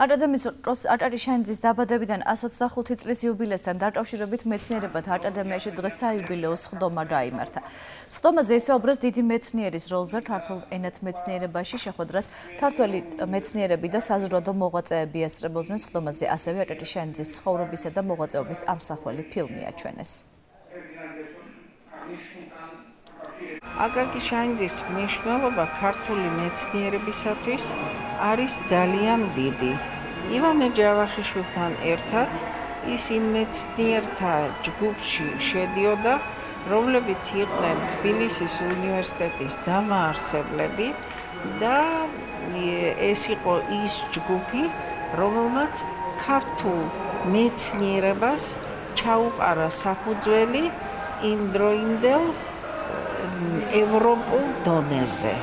აკადემიის არტარიშანძის დაბადებიდან 125 წლის იუბილესთან დაკავშირებით მეცნიერებად აკადემიაში დღეს საიუბილეო სხდომა გაიმართა. სხდომაზე ესაუბრეს დიდი მეცნიერის როლზე ქართულ ენათმეცნიერებაში შეხვედრას ქართველი მეცნიერები და საზოგადო მოღვაწეები ესწრებოდნენ სხდომაზე ასევე არტარიშანძის ცხოვრებისა და მოღვაწეობის ამსახველი ფილმი აჩვენეს. აკაკი შანიძის მნიშვნელობა ქართული მეცნიერებისათვის არის ძალიან დიდი. ივანე ჯავახიშვილთან ერთად ის იმ მეცნიერთა ჯგუფში შედიოდა, რომლებიც იყვნენ თბილისის უნივერსიტეტის დამაარსებლები და ეს იყო ის ჯგუფი, რომელმაც ქართულ მეცნიერებას ჩაუყარა საფუძველი იმ დროინდელ ევროპულ დონეზე.